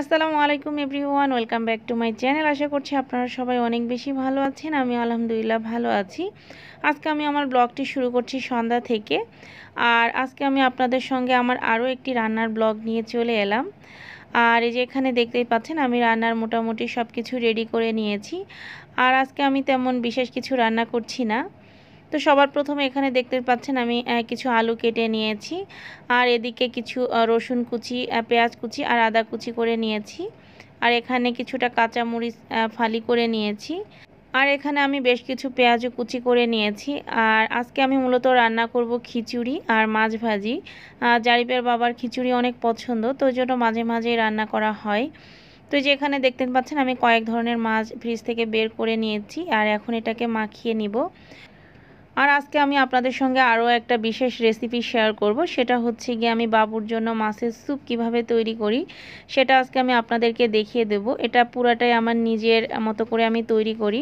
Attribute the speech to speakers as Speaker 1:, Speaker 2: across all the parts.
Speaker 1: আসসালামু আলাইকুম everyone, welcome back to my channel. আশা করছি আপনারা সবাই অনেক বেশি ভালো আছেন আমি আলহামদুলিল্লাহ ভালো আছি। আজকে আমি আমার ব্লগটি শুরু করছি সন্ধ্যা থেকে, আর আজকে আমি আপনাদের সঙ্গে আমার আরও একটি রান্নার ব্লগ নিয়ে চলে এলাম। আর এই যে এখানে দেখতেই পাচ্ছেন, আমি রান্নার মোটামুটি সব কিছু রেডি করে নিয়েছি। আর আজকে আমি তেমন বিশেষ কিছু রান্না করছি না। তো সবার প্রথমে এখানে দেখতে পাচ্ছেন আমি কিছু আলু কেটে নিয়েছি। আর এদিকে কিছু রসুন কুচি পেঁয়াজ কুচি আর আদা কুচি করে নিয়েছি। আর এখানে কিছুটা কাঁচা মরিচ ফালি করে নিয়েছি। আর এখানে আমি বেশ কিছু পেঁয়াজও কুচি করে নিয়েছি। আর আজকে আমি মূলত রান্না করব খিচুড়ি আর মাছ ভাজি। জারিপের বাবার খিচুড়ি অনেক পছন্দ, তো জন্য মাঝে মাঝেই রান্না করা হয়। তো যে এখানে দেখতে পাচ্ছেন আমি কয়েক ধরনের মাছ ফ্রিজ থেকে বের করে নিয়েছি। আর এখন এটাকে মাখিয়ে নিব। আর আজকে আমি আপনাদের সঙ্গে আরও একটা বিশেষ রেসিপি শেয়ার করব। সেটা হচ্ছে গিয়ে আমি বাবুর জন্য মাছের স্যুপ কীভাবে তৈরি করি, সেটা আজকে আমি আপনাদেরকে দেখিয়ে দেব। এটা পুরাটাই আমার নিজের মতো করে আমি তৈরি করি।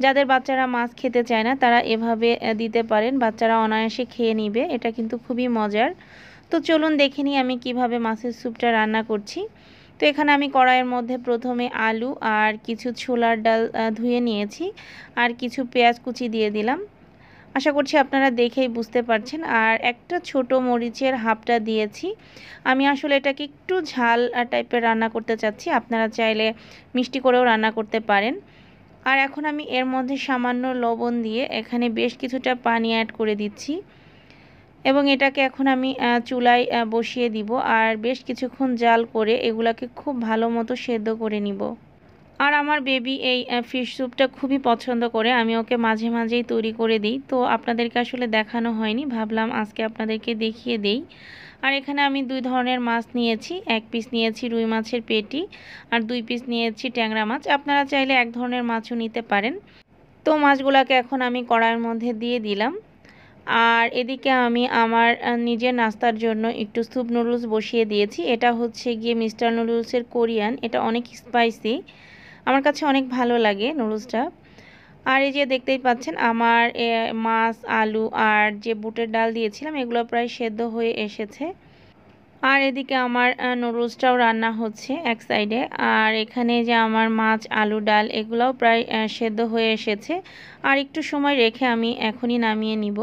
Speaker 1: যাদের বাচ্চারা মাছ খেতে চায় না, তারা এভাবে দিতে পারেন। বাচ্চারা অনায়াসে খেয়ে নিবে, এটা কিন্তু খুবই মজার। তো চলুন দেখে নিই আমি কীভাবে মাছের স্যুপটা রান্না করছি। তো এখানে আমি কড়াইয়ের মধ্যে প্রথমে আলু আর কিছু ছোলার ডাল ধুয়ে নিয়েছি। আর কিছু পেঁয়াজ কুচি দিয়ে দিলাম। আশা করছি আপনারা দেখেই বুঝতে পারছেন। আর একটা ছোট মরিচের হাফটা দিয়েছি। আমি আসলে এটাকে একটু ঝাল টাইপের রান্না করতে চাচ্ছি। আপনারা চাইলে মিষ্টি করেও রান্না করতে পারেন। আর এখন আমি এর মধ্যে সামান্য লবণ দিয়ে এখানে বেশ কিছুটা পানি অ্যাড করে দিচ্ছি। এবং এটাকে এখন আমি চুলায় বসিয়ে দিব। আর বেশ কিছুক্ষণ জাল করে এগুলাকে খুব ভালো মতো সেদ্ধ করে নিব। আর আমার বেবি এই ফিশ স্যুপটা খুবই পছন্দ করে। আমি ওকে মাঝে মাঝেই তৈরি করে দিই। তো আপনাদেরকে আসলে দেখানো হয়নি। ভাবলাম আজকে আপনাদেরকে দেখিয়ে দেই। আর এখানে আমি দুই ধরনের মাছ নিয়েছি। এক পিস নিয়েছি রুই মাছের পেটি আর দুই পিস নিয়েছি ট্যাংরা মাছ। আপনারা চাইলে এক ধরনের মাছও নিতে পারেন। তো মাছগুলোকে এখন আমি কড়াইয়ের মধ্যে দিয়ে দিলাম। আর এদিকে আমি আমার নিজের নাস্তার জন্য একটু স্যুপ নুডলস বসিয়ে দিয়েছি। এটা হচ্ছে গিয়ে মিস্টার নুডলসের কোরিয়ান। এটা অনেক স্পাইসি আমার কাছে অনেক ভালো লাগে নুডলসটা। আর এই যে দেখতেই পাচ্ছেন, আমার মাছ, আলু আর যে বুটের ডাল দিয়েছিলাম, এগুলো প্রায় সেদ্ধ হয়ে এসেছে। আর এদিকে আমার নুডলসটাও রান্না হচ্ছে এক সাইডে। আর এখানে যে আমার মাছ, আলু, ডাল, এগুলোও প্রায় সেদ্ধ হয়ে এসেছে। আর একটু সময় রেখে আমি এখনই নামিয়ে নিব।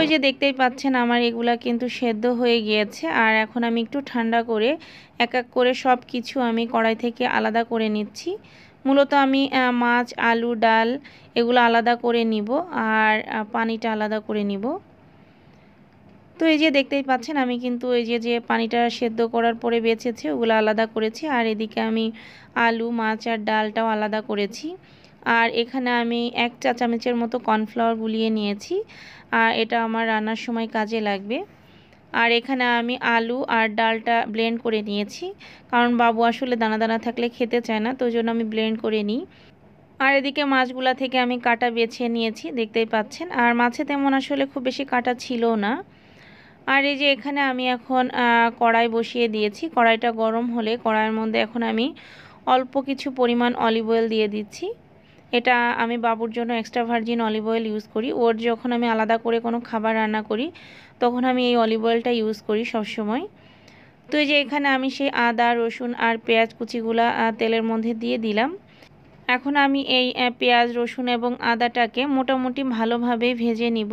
Speaker 1: ওই যে দেখতেই পাচ্ছেন আমার এগুলা কিন্তু সেদ্ধ হয়ে গিয়েছে। আর এখন আমি একটু ঠান্ডা করে এক এক করে সব কিছু আমি কড়াই থেকে আলাদা করে নিচ্ছি। মূলত আমি মাছ, আলু, ডাল এগুলো আলাদা করে নিব আর পানিটা আলাদা করে নিব। তো এই যে দেখতেই পাচ্ছেন আমি কিন্তু এই যে যে পানিটা সেদ্ধ করার পরে বেঁচেছে ওগুলো আলাদা করেছি। আর এদিকে আমি আলু, মাছ আর ডালটাও আলাদা করেছি। আর এখানে আমি এক চা চামচের মতো কর্নফ্লাওয়ার গুলিয়ে নিয়েছি। আর এটা আমার রান্নার সময় কাজে লাগবে। আর এখানে আমি আলু আর ডালটা ব্লেন্ড করে নিয়েছি। কারণ বাবু আসলে দানা দানা থাকলে খেতে চায় না, তো জন্য আমি ব্লেন্ড করে নিই। আর এদিকে মাছগুলা থেকে আমি কাটা বেছে নিয়েছি, দেখতেই পাচ্ছেন। আর মাছে তেমন আসলে খুব বেশি কাটা ছিল না। আর এই যে এখানে আমি এখন কড়াই বসিয়ে দিয়েছি। কড়াইটা গরম হলে কড়াইয়ের মধ্যে এখন আমি অল্প কিছু পরিমাণ অলিভ অয়েল দিয়ে দিচ্ছি। এটা আমি বাবুর জন্য extra virgin olive oil use করি। ওর যখন আমি আলাদা করে কোনো খাবার রান্না করি, তখন আমি এই অলিভ অয়েলটা ইউজ করি সবসময়। তো এই যে এখানে আমি সেই আদা, রসুন আর পেঁয়াজ কুচিগুলা তেলের মধ্যে দিয়ে দিলাম। এখন আমি এই পেঁয়াজ, রসুন এবং আদাটাকে মোটামুটি ভালোভাবে ভেজে নিব।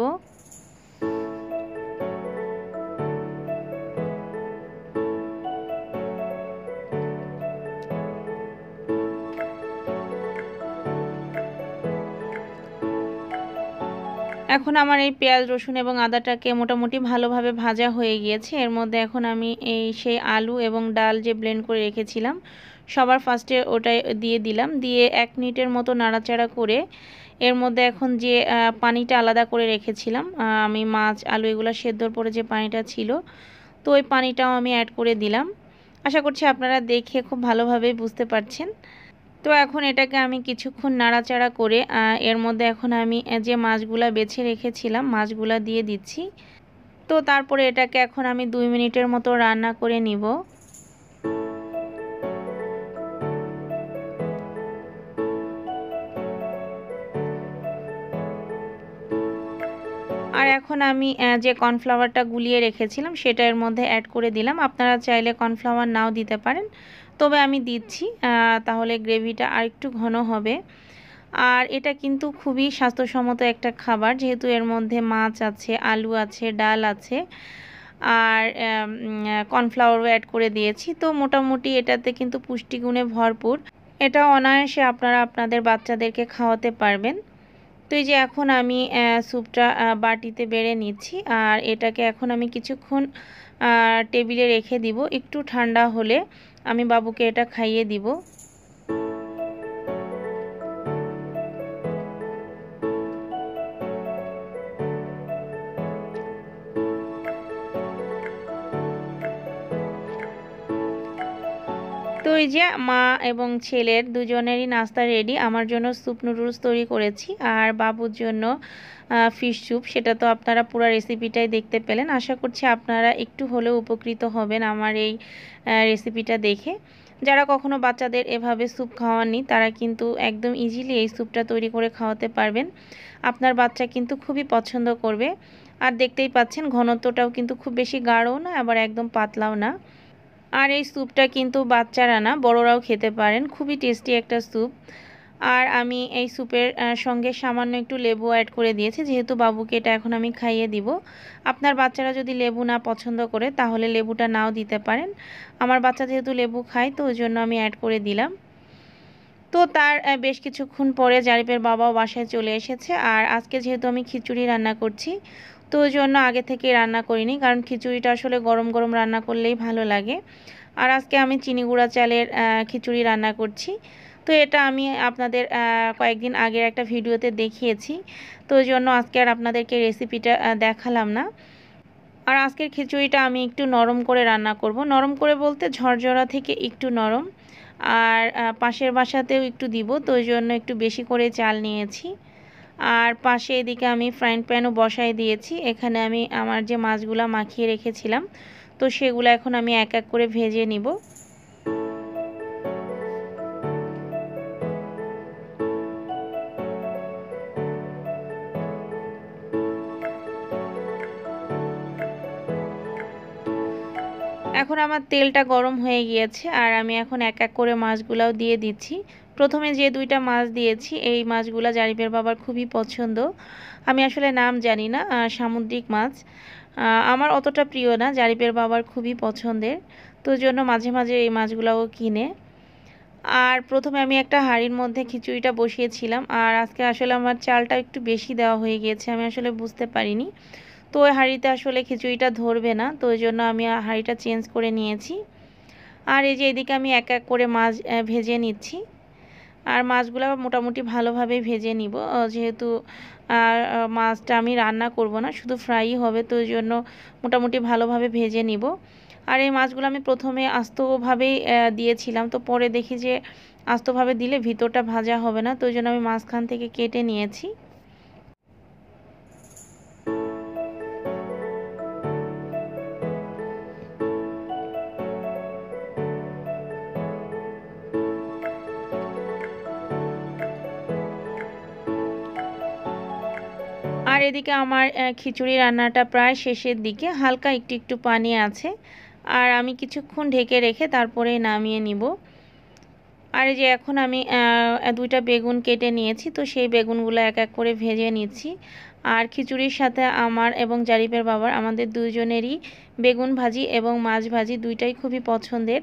Speaker 1: এখন আমার এই পেঁয়াজ, রসুন এবং আদাটাকে মোটামুটি ভালোভাবে ভাজা হয়ে গিয়েছে। এর মধ্যে এখন আমি এই সেই আলু এবং ডাল যে ব্লেন্ড করে রেখেছিলাম, সবার ফার্স্টে ওটাই দিয়ে দিলাম। দিয়ে এক মিনিটের মতো নাড়াচাড়া করে এর মধ্যে এখন যে পানিটা আলাদা করে রেখেছিলাম আমি মাছ, আলু এগুলো সেদ্ধর পরে যে পানিটা ছিল, তো ওই পানিটাও আমি অ্যাড করে দিলাম। আশা করছি আপনারা দেখে খুব ভালোভাবে বুঝতে পারছেন। তো এখন এটাকে আমি কিছুক্ষণ নাড়াচাড়া করে এর মধ্যে এখন আমি যে মাছগুলা বেছে রেখেছিলাম, মাছগুলা দিয়ে দিচ্ছি। তো তারপরে এটাকে এখন আমি দুই মিনিটের মতো রান্না করে নিব। এখন আমি যে কর্নফ্লাওয়ারটা গুলিয়ে রেখেছিলাম সেটা এর মধ্যে অ্যাড করে দিলাম। আপনারা চাইলে কর্নফ্লাওয়ার নাও দিতে পারেন। তবে আমি দিচ্ছি তাহলে গ্রেভিটা আর একটু ঘন হবে। আর এটা কিন্তু খুবই স্বাস্থ্যসম্মত একটা খাবার, যেহেতু এর মধ্যে মাছ আছে, আলু আছে, ডাল আছে। আর কর্নফ্লাওয়ারও অ্যাড করে দিয়েছি। তো মোটামুটি এটাতে কিন্তু পুষ্টিগুণে ভরপুর। এটা অনায়াসে আপনারা আপনাদের বাচ্চাদেরকে খাওয়াতে পারবেন। তো এই যে এখন আমি স্যুপটা বাটিতে বেড়ে নিচ্ছি। আর এটাকে এখন আমি কিছুক্ষণ টেবিলে রেখে দিব। একটু ঠান্ডা হলে আমি বাবুকে এটা খাইয়ে দিব। তো এই যে মা এবং ছেলের দুজনেরই নাস্তা রেডি আমার জন্য স্যুপ নুডলস তৈরি করেছি আর বাবুর জন্য ফিশ স্যুপ সেটা তো আপনারা পুরো রেসিপিটাই দেখতে পেলেন। আশা করছি আপনারা একটু হলেও উপকৃত হবেন আমার এই রেসিপিটা দেখে। যারা কখনো বাচ্চাদের এভাবে স্যুপ খাওয়াননি, তারা কিন্তু একদম ইজিলি এই স্যুপটা তৈরি করে খাওয়াতে পারবেন। আপনার বাচ্চা কিন্তু খুবই পছন্দ করবে। আর দেখতেই পাচ্ছেন, ঘনত্বটাও কিন্তু খুব বেশি গাঢ়ও না, আবার একদম পাতলাও না। আর এই স্যুপটা কিন্তু বাচ্চারা না, বড়রাও খেতে পারেন। খুবই টেস্টি একটা স্যুপ। আর আমি এই স্যুপের সঙ্গে সামান্য একটু লেবু অ্যাড করে দিয়েছি, যেহেতু বাবুকে এটা এখন আমি খাইয়ে দিব। আপনার বাচ্চারা যদি লেবু না পছন্দ করে, তাহলে লেবুটা নাও দিতে পারেন। আমার বাচ্চা যেহেতু লেবু খায়, তো ওই জন্য আমি অ্যাড করে দিলাম। তো তার বেশ কিছুক্ষণ পরে জারিপের বাবাও বাসায় চলে এসেছে। আর আজকে যেহেতু আমি খিচুড়ি রান্না করছি তো ওই জন্য আগে থেকে রান্না করিনি, কারণ খিচুড়িটা আসলে গরম গরম রান্না করলেই ভালো লাগে। আর আজকে আমি চিনি গুঁড়া চালের খিচুড়ি রান্না করছি। তো এটা আমি আপনাদের কয়েকদিন আগের একটা ভিডিওতে দেখিয়েছি। তো ওই জন্য আজকে আর আপনাদেরকে রেসিপিটা দেখালাম না। আর আজকের খিচুড়িটা আমি একটু নরম করে রান্না করব। নরম করে বলতে ঝরঝরা থেকে একটু নরম। আর পাশের বাসাতেও একটু দিব, তো ওই জন্য একটু বেশি করে চাল নিয়েছি। আর পাশে এদিকে আমি ফ্রাইং প্যানও বসাই দিয়েছি। এখানে আমি আমার যে মাছগুলো মাখিয়ে রেখেছিলাম, তো সেগুলো এখন আমি এক এক করে ভেজে নিব। এখন আমার তেলটা গরম হয়ে গিয়েছে, আর আমি এখন এক এক করে মাছগুলাও দিয়ে দিচ্ছি। প্রথমে যে দুইটা মাছ দিয়েছি, এই মাছগুলা জারিপের বাবার খুবই পছন্দ। আমি আসলে নাম জানি না সামুদ্রিক মাছ। আমার অতটা প্রিয় না জারিপের বাবার খুবই পছন্দের। তো জন্য মাঝে মাঝে এই মাছগুলাও কিনে। আর প্রথমে আমি একটা হাঁড়ির মধ্যে খিচুড়িটা বসিয়েছিলাম, আর আজকে আসলে আমার চালটা একটু বেশি দেওয়া হয়ে গিয়েছে, আমি আসলে বুঝতে পারিনি। তো ওই হাঁড়িতে আসলে খিচুড়িটা ধরবে না, তো ওই জন্য আমি হাঁড়িটা চেঞ্জ করে নিয়েছি। আর এই যে এদিকে আমি এক এক করে মাছ ভেজে নিচ্ছি। আর মাছগুলো মোটামুটি ভালোভাবে ভেজে নিব। যেহেতু আর মাছটা আমি রান্না করব না, শুধু ফ্রাই হবে, তো ওই জন্য মোটামুটি ভালোভাবে ভেজে নিব। আর এই মাছগুলো আমি প্রথমে আস্তভাবেই দিয়েছিলাম, তো পরে দেখি যে আস্তভাবে দিলে ভিতরটা ভাজা হবে না, তো ওই জন্য আমি মাঝখান থেকে কেটে নিয়েছি। এদিকে আমার খিচুড়ি রান্নাটা প্রায় শেষের দিকে, হালকা একটু একটু পানি আছে। আর আমি কিছুক্ষণ ঢেকে রেখে তারপরে নামিয়ে নিব। আর এই যে এখন আমি দুইটা বেগুন কেটে নিয়েছি, তো সেই বেগুনগুলো এক এক করে ভেজে নিচ্ছি। আর খিচুড়ির সাথে আমার এবং জারিপের বাবার, আমাদের দুজনেরই বেগুন ভাজি এবং মাছ ভাজি দুইটাই খুবই পছন্দের।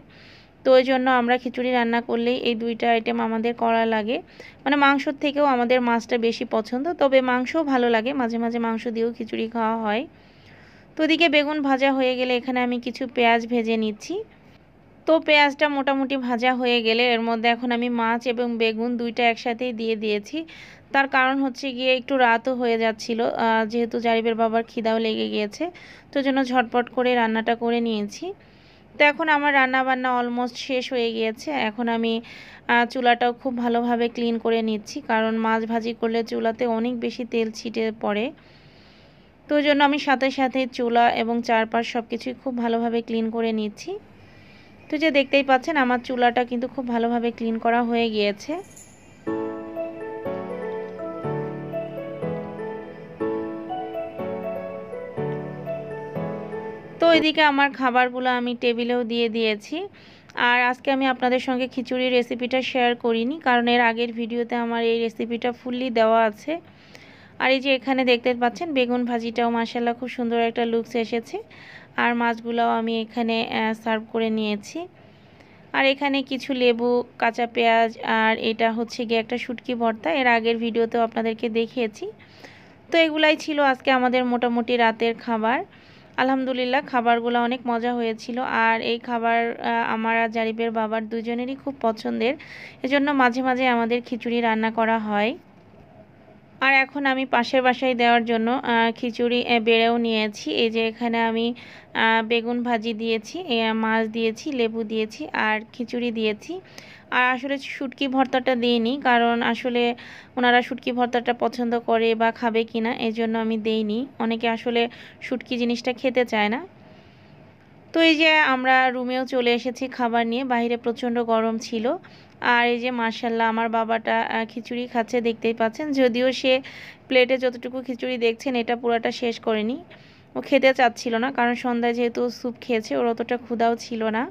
Speaker 1: তো ওই জন্য আমরা খিচুড়ি রান্না করলেই এই দুইটা আইটেম আমাদের করা লাগে। মানে মাংসর থেকেও আমাদের মাছটা বেশি পছন্দ, তবে মাংসও ভালো লাগে, মাঝে মাঝে মাংস দিয়েও খিচুড়ি খাওয়া হয়। তো ওদিকে বেগুন ভাজা হয়ে গেলে এখানে আমি কিছু পেঁয়াজ ভেজে নিচ্ছি। তো পেঁয়াজটা মোটামুটি ভাজা হয়ে গেলে এর মধ্যে এখন আমি মাছ এবং বেগুন দুইটা একসাথেই দিয়ে দিয়েছি। তার কারণ হচ্ছে গিয়ে একটু রাতও হয়ে যাচ্ছিল যেহেতু জারিবের বাবার খিদাও লেগে গিয়েছে, তো জন্য ঝটপট করে রান্নাটা করে নিয়েছি। তো এখন আমার রান্না বান্না অলমোস্ট শেষ হয়ে গিয়েছে। এখন আমি চুলাটাও খুব ভালোভাবে ক্লিন করে নিচ্ছি, কারণ মাছ ভাজি করলে চুলাতে অনেক বেশি তেল ছিটে পড়ে। তো জন্য আমি সাথে সাথে চুলা এবং চারপাশ সব কিছুই খুব ভালোভাবে ক্লিন করে নিচ্ছি। তো যে দেখতেই পাচ্ছেন, আমার চুলাটা কিন্তু খুব ভালোভাবে ক্লিন করা হয়ে গিয়েছে। ওইদিকে আমার খাবারগুলো আমি টেবিলেও দিয়ে দিয়েছি। আর আজকে আমি আপনাদের সঙ্গে খিচুড়ির রেসিপিটা শেয়ার করিনি, কারণ এর আগের ভিডিওতে আমার এই রেসিপিটা ফুললি দেওয়া আছে। আর এই যে এখানে দেখতে পাচ্ছেন, বেগুন ভাজিটাও মাসাল্লাহ খুব সুন্দর একটা লুকস এসেছে। আর মাছগুলোও আমি এখানে সার্ভ করে নিয়েছি। আর এখানে কিছু লেবু, কাঁচা পেঁয়াজ, আর এটা হচ্ছে গিয়ে একটা শুটকি ভর্তা। এর আগের ভিডিওতেও আপনাদেরকে দেখিয়েছি। তো এগুলাই ছিল আজকে আমাদের মোটামুটি রাতের খাবার। আলহামদুলিল্লাহ, খাবারগুলো অনেক মজা হয়েছিল। আর এই খাবার আমার আর জারিবের বাবার দুজনেরই খুব পছন্দের। এজন্য মাঝে মাঝে আমাদের খিচুড়ি রান্না করা হয়। আর এখন আমি পাশের বাসায় দেওয়ার জন্য খিচুড়ি বেড়েও নিয়েছি। এই যে এখানে আমি বেগুন ভাজি দিয়েছি মাছ দিয়েছি, লেবু দিয়েছি আর খিচুড়ি দিয়েছি। আর আসলে শুটকি ভর্তাটা দিইনি কারণ আসলে ওনারা শুটকি ভর্তাটা পছন্দ করে বা খাবে কি না এই জন্য আমি দেইনি। অনেকে আসলে শুটকি জিনিসটা খেতে চায় না। তো এই যে আমরা রুমেও চলে এসেছি খাবার নিয়ে, বাইরে প্রচণ্ড গরম ছিল। আর এই যে মার্শাল্লাহ আমার বাবাটা খিচুড়ি খাচ্ছে, দেখতেই পাচ্ছেন। যদিও সে প্লেটে যতটুকু খিচুড়ি দেখছেন, এটা পুরোটা শেষ করেনি। ও খেতে চাচ্ছিল না, কারণ সন্ধ্যায় যেহেতু স্যুপ খেয়েছে, ওর অতটা ক্ষুধাও ছিল না।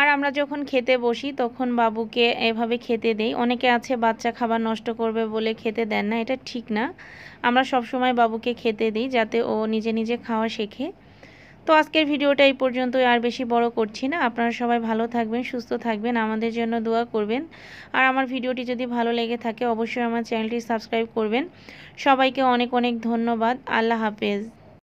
Speaker 1: আর আমরা যখন খেতে বসি, তখন বাবুকে এভাবে খেতে দেই। অনেকে আছে, বাচ্চা খাবার নষ্ট করবে বলে খেতে দেন না, এটা ঠিক না। আমরা সব সময় বাবুকে খেতে দিই, যাতে ও নিজে নিজে খাওয়া শেখে। তো আজকের ভিডিওটা এই পর্যন্তই, আর বেশি বড় করছি না। আপনারা সবাই ভালো থাকবেন, সুস্থ থাকবেন, আমাদের জন্য দোয়া করবেন। আর আমার ভিডিওটি যদি ভালো লেগে থাকে, অবশ্যই আমার চ্যানেলটি সাবস্ক্রাইব করবেন। সবাইকে অনেক অনেক ধন্যবাদ। আল্লাহ হাফেজ।